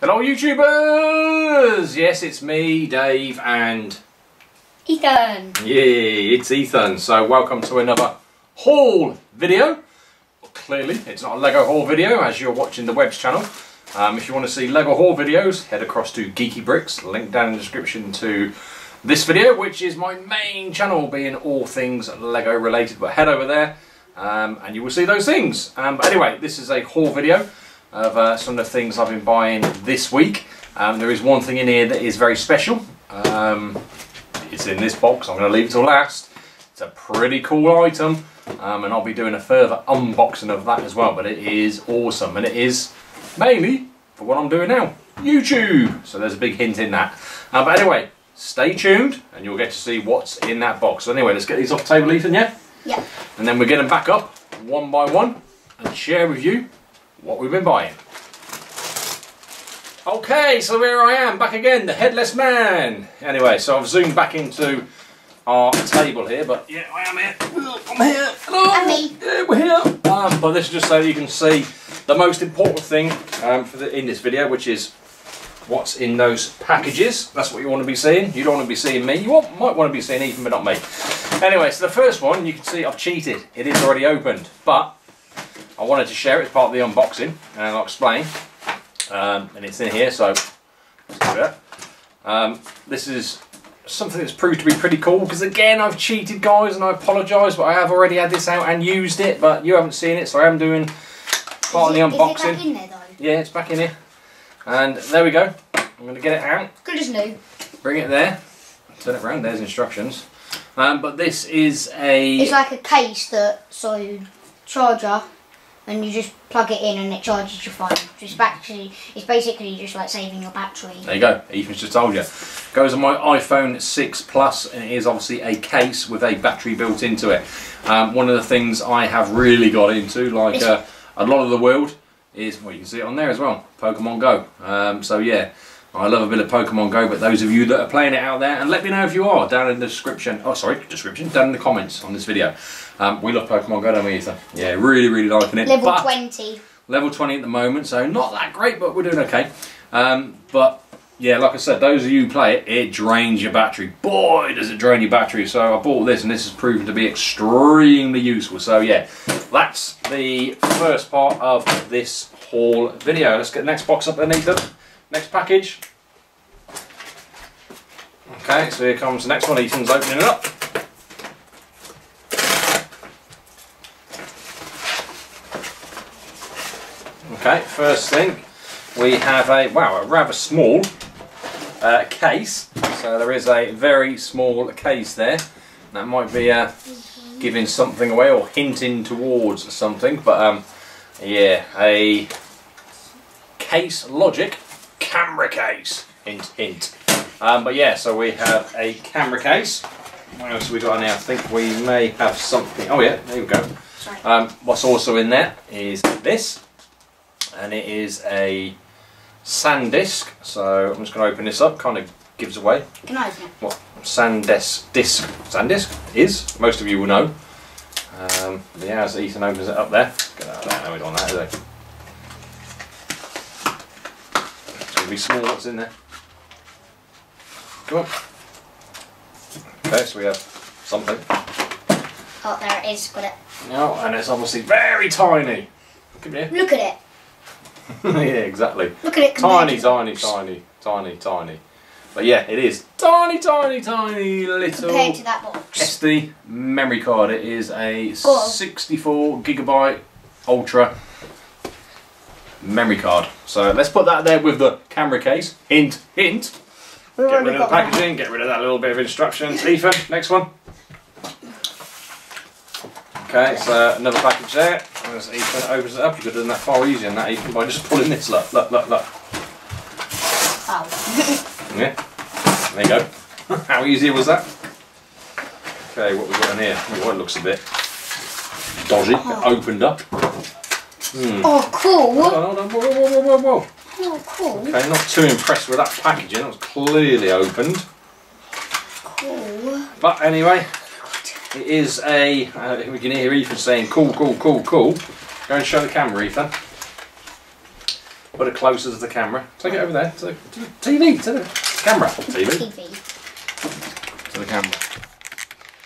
Hello YouTubers! Yes, it's me, Dave, and... Ethan! Yeah, it's Ethan. So welcome to another haul video. Well, clearly, it's not a LEGO haul video as you're watching the Webs channel. Um, if you want to see LEGO haul videos, head across to Geeky Bricks, link down in the description to this video, which is my main channel, being all things LEGO related. But head over there um, and you will see those things. Um, but anyway, this is a haul video of uh, some of the things I've been buying this week. Um, there is one thing in here that is very special. Um, it's in this box, I'm going to leave it till last. It's a pretty cool item um, and I'll be doing a further unboxing of that as well. But it is awesome and it is mainly for what I'm doing now, YouTube. So there's a big hint in that. Uh, but anyway, stay tuned and you'll get to see what's in that box. So anyway, let's get these off the table, Ethan, yeah? Yeah. And then we're getting back up one by one and share with you what we've been buying. Okay, so here I am, back again, the Headless Man. Anyway, so I've zoomed back into our table here, but yeah, I am here. I'm here. Hello. And me. Yeah, we're here. Um, but this is just so you can see the most important thing um, for the, in this video, which is what's in those packages. That's what you want to be seeing. You don't want to be seeing me. You want, might want to be seeing Ethan, but not me. Anyway, so the first one, you can see I've cheated. It is already opened, but I wanted to share it as part of the unboxing, and I'll explain. Um, and it's in here, so let's do that. Um, this is something that's proved to be pretty cool because again I've cheated guys and I apologise but I have already had this out and used it but you haven't seen it so I am doing part is of the it, unboxing. It back in there though? Yeah, it's back in here. And there we go. I'm going to get it out, Good as new. bring it there, turn it around, there's instructions. Um, but this is a... It's like a case that, so, charger, and you just plug it in and it charges your phone. Just battery, it's basically just like saving your battery. There you go, Ethan's just told you. Goes on my iPhone 6 Plus and it is obviously a case with a battery built into it. Um, one of the things I have really got into, like uh, a lot of the world, is, well you can see it on there as well, Pokemon Go. Um, so yeah, I love a bit of Pokemon Go, but those of you that are playing it out there, and let me know if you are, down in the description, oh sorry, description, down in the comments on this video. Um, we love Pokemon Go, don't we Ethan? Yeah, really, really liking it. Level But- 20. level 20 at the moment, so not that great, but we're doing okay. Um, but yeah, like I said, those of you who play it, it drains your battery. Boy, does it drain your battery. So I bought this, and this has proven to be extremely useful. So yeah, that's the first part of this haul video. Let's get the next box up there, Nathan. Next package. Okay, so here comes the next one. Ethan's opening it up. Okay, first thing, we have a, wow, a rather small uh, case. So there is a very small case there. That might be uh, giving something away or hinting towards something, but um, yeah, a case logic case. Hint, hint. Um, but yeah, so we have a camera case. What else have we got in there? I think we may have something. Oh yeah, there we go. Um, what's also in there is this, and it is a SanDisk. So I'm just going to open this up. Kind of gives away Can I open it? what SanDisk disc SanDisk is. Most of you will know. Um, yeah, as Ethan opens it up there. Get that out there. No, we don't want that, is it? It's going to be small. What's in there? Come on. Okay, so we have something. Oh, there it is. Got it. No, and it's obviously very tiny. Come here. Look at it. yeah, exactly. Look at it. Tiny, tiny, tiny, tiny, tiny. But yeah, it is tiny, tiny, tiny little Compared to that box. SD memory card. It is a Go 64 gigabyte ultra memory card. So let's put that there with the camera case. Hint, hint. We've Get rid of the got that. packaging, get rid of that little bit of instructions. Ethan, next one. Okay, so another package there. As Ethan opens it up, you could have done that far easier than that, Ethan, by just pulling this. Look, look, look, look. Oh. Yeah, there you go. How easy was that? Okay, what we got in here? Oh, it looks a bit dodgy. It oh. opened up. Hmm. oh, cool. Hold on, hold on. Whoa, whoa, whoa, whoa, whoa. Oh, cool. Okay, not too impressed with that packaging. That was clearly opened. Cool. But anyway, it is a. Uh, we can hear Ethan saying, "Cool, cool, cool, cool." Go and show the camera, Ethan. Put it closer to the camera. Take it over there. To the, to the TV. To the camera. TV. TV. To the camera.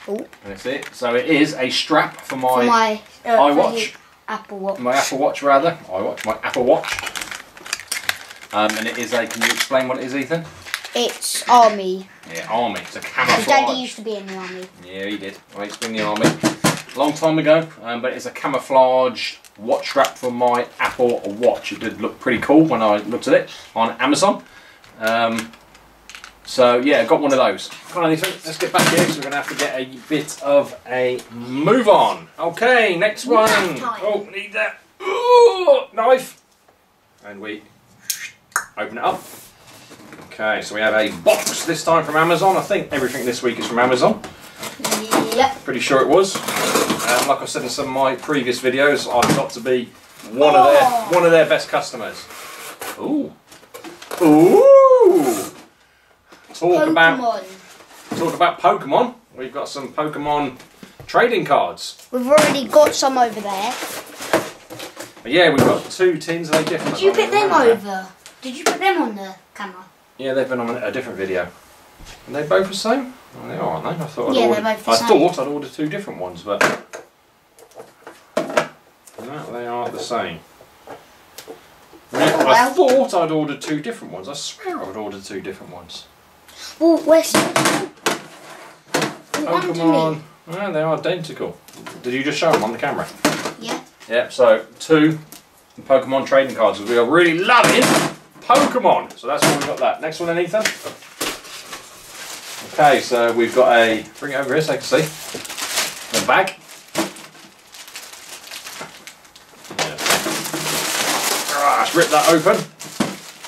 Oh, That's it. So it is a strap for my for my uh, iWatch. Apple Watch. my Apple Watch rather. iWatch. My Apple Watch. Um, and it is a. Can you explain what it is, Ethan? It's army. Yeah, army. It's a camouflage. daddy used to be in the army. Yeah, he did. I used to be in the army. Long time ago, um, but it's a camouflage watch strap for my Apple Watch. It did look pretty cool when I looked at it on Amazon. Um, so yeah, I got one of those. Come on, Ethan, let's get back here. So we're going to have to get a bit of a move on. Okay, next one. Nap time. Oh, need that. Ooh, knife. And we open it up. Okay, so we have a box this time from Amazon. I think everything this week is from Amazon. Yep. Pretty sure it was. Um, like I said in some of my previous videos, I've got to be one of their Oh. one of their best customers. Ooh, ooh. Talk about Pokemon. talk about Pokemon. We've got some Pokemon trading cards. We've already got some over there. But yeah, we've got two tins. Are they different? Did you put them over? Did you put them on the camera? Yeah, they've been on a different video. Are they both the same? Oh, they are, aren't they? I thought I'd Yeah, they're ordered, both the same. I same. thought I'd order two different ones, but no, they are the same. Oh, I well. thought I'd ordered two different ones. I swear I'd ordered two different ones. Well, where's still Pokemon. underneath. Yeah, they are identical. Did you just show them on the camera? Yeah. Yep, so two Pokemon trading cards. We are really loving Pokemon. So that's why we got that. Next one, then, Ethan. Okay, so we've got a. Bring it over here so I can see. A bag. Yeah. Ah, let's rip that open.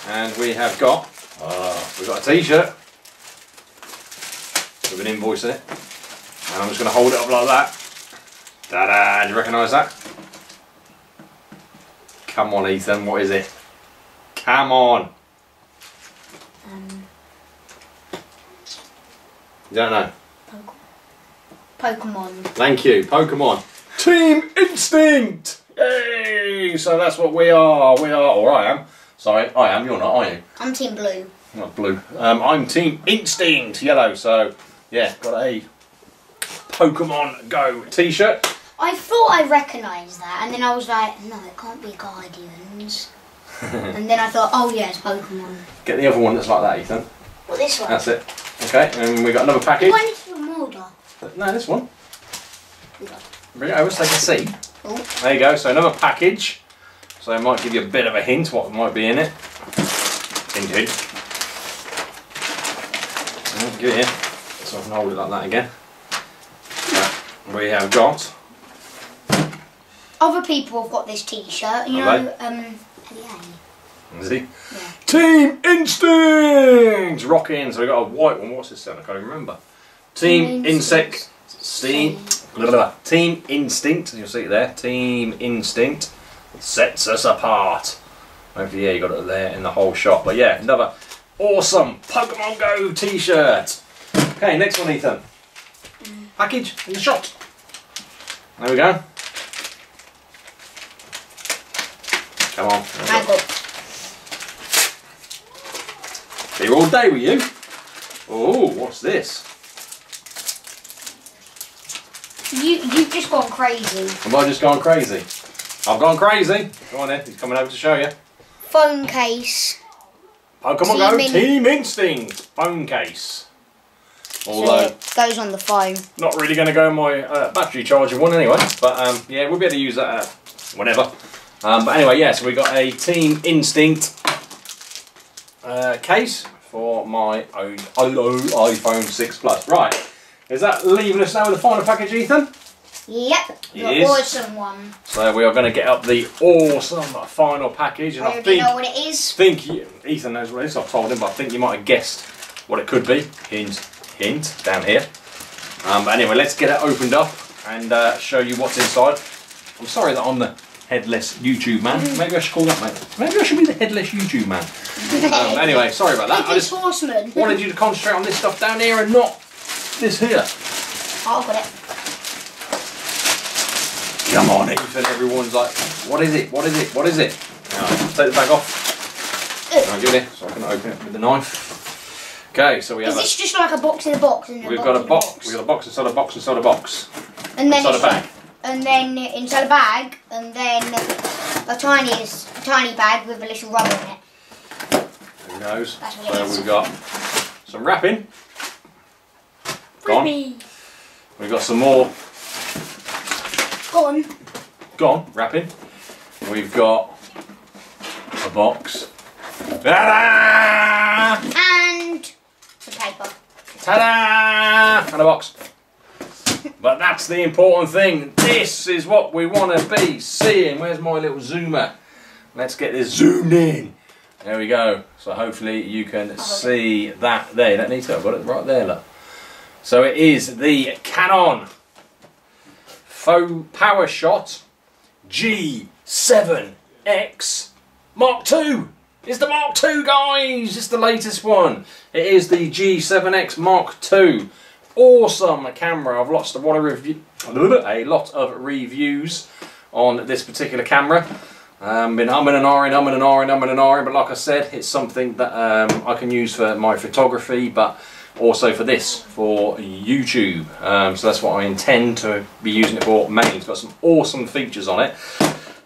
And we have got. Uh, we've got a t shirt with an invoice in it. And I'm just going to hold it up like that. Ta da! Do you recognise that? Come on, Ethan, what is it? Come on! Um, You don't know. Pokemon. Thank you, Pokemon. Team Instinct! Yay! So that's what we are. We are, or I am. Sorry, I am. You're not, are you? I'm Team Blue. Not blue. Um, I'm Team Instinct, yellow. So, yeah, got a Pokemon Go t-shirt. I thought I recognised that, and then I was like, no, it can't be Guardians. and then I thought, oh yeah, it's Pokemon. Get the other one that's like that, Ethan. Well, this one. That's it. Okay, and we got another package. Why is it Molder? No, this one. Okay. Bring it over so they can see. Oh, There you go, so another package. So it might give you a bit of a hint what might be in it. Hint, hint. Mm, Give it here, so I can hold it like that again. We have got, other people have got this T-shirt. You Have know, um, yeah. is he? Yeah. Team Instinct! Rocking, so we got a white one, what's this sound? I can't even remember. Team Team Insect, Steam. Steam, blah, blah, blah. Team Instinct, you'll see it there, Team Instinct sets us apart. Hopefully, yeah, you got it there in the whole shop. But yeah, another awesome Pokemon Go t-shirt. Okay, next one, Ethan. Package in the shot. There we go. Come on. I got Here all day with you. Oh, what's this? you. You've just gone crazy. Have I just gone crazy? I've gone crazy. Come on then, he's coming over to show you. Phone case. Oh, Pokemon Go Team In- Team Instinct phone case. So Although, it goes on the phone. not really going to go in my uh, battery charger one anyway. But um, yeah, we'll be able to use that uh, whenever. Um, but anyway, yeah, so we got a Team Instinct uh, case for my own own iPhone 6 Plus. Right, is that leaving us now with the final package, Ethan? Yep. The Yes. awesome one. So we are going to get up the awesome final package, and I I think know what it is. think you, Ethan knows what it is. I've told him, but I think you might have guessed what it could be. Hint, hint, down here. Um, but anyway, let's get it opened up and uh, show you what's inside. I'm sorry that I'm the headless YouTube man. Maybe I should call that mate. Maybe I should be the headless YouTube man. Um, anyway, sorry about that. I just horseman. wanted you to concentrate on this stuff down here and not this here. Oh, got it. Come on, Ethan. Everyone's like, what is it? What is it? What is it? Now, take the bag off. I'll give it so I can open it with the knife. Okay, so we have Is a, this just like a box in a box? And a we've box got a in box, we've got a box inside a box inside a box. and then inside a bag. and then inside a bag, and then a tiny, a tiny bag with a little rubber in it. Who knows? That's what So is. we've got some wrapping. Gone. Freebie. We've got some more Gone. gone wrapping. We've got a box. Ta-da! Ah! Ta-da! And a box. But that's the important thing. This is what we want to be seeing. Where's my little zoomer? Let's get this zoomed in. There we go. So hopefully you can see that there. That needs to. I've got it right there. Look. So it is the Canon Faux Power Shot G7X Mark II. It's the Mark II, guys. It's the latest one. It is the G7X Mark II. Awesome camera. I've lost a lot of review, a lot of reviews on this particular camera. Um, been umming and ahhing, umming and ahhing, umming and ahhing, but like I said, it's something that um, I can use for my photography, but also for this, for YouTube. Um, so that's what I intend to be using it for mainly. It's got some awesome features on it.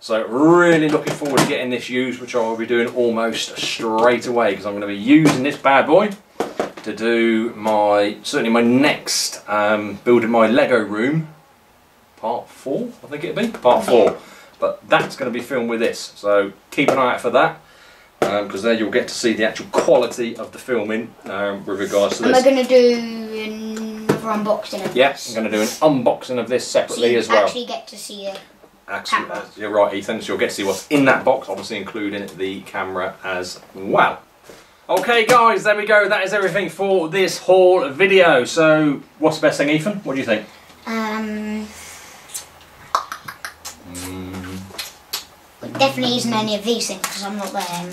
So really looking forward to getting this used, which I will be doing almost straight away, because I'm going to be using this bad boy to do my, certainly my next, um, building my Lego room, part four, I think it'll be, part four. But that's going to be filmed with this, so keep an eye out for that, because there you'll get to see the actual quality of the filming um, with regards to Am I going to do another unboxing of Yeah, this? I'm going to do an unboxing of this separately you as well. actually get to see it. Camera. you're right, Ethan. So you'll get to see what's in that box, obviously including the camera as well. Okay, guys, there we go. That is everything for this haul video. So, what's the best thing, Ethan? What do you think? Um, It definitely isn't any of these things because I'm not there.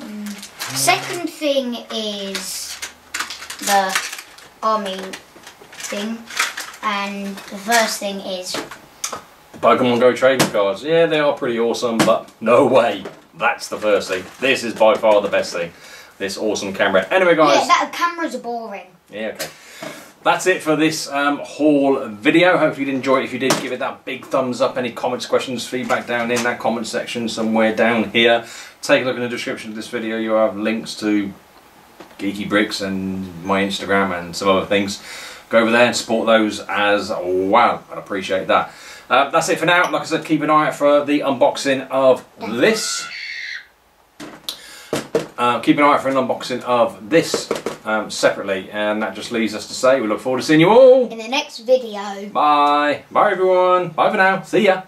Um, second thing is the army thing, and the first thing is Pokemon Go trading cards. Yeah, they are pretty awesome, but no way. That's the first thing. This is by far the best thing. This awesome camera. Anyway, guys. yeah, that cameras are boring. Yeah, okay. That's it for this um, haul video. Hopefully you did enjoy it. If you did, give it that big thumbs up. Any comments, questions, feedback down in that comment section somewhere down here. Take a look in the description of this video. You have links to Geeky Bricks and my Instagram and some other things. Go over there and support those as well. I'd appreciate that. Uh, that's it for now. Like I said, keep an eye out for the unboxing of this. Uh, keep an eye out for an unboxing of this um, separately, and that just leaves us to say we look forward to seeing you all. In the next video. Bye. Bye, everyone. Bye for now. See ya.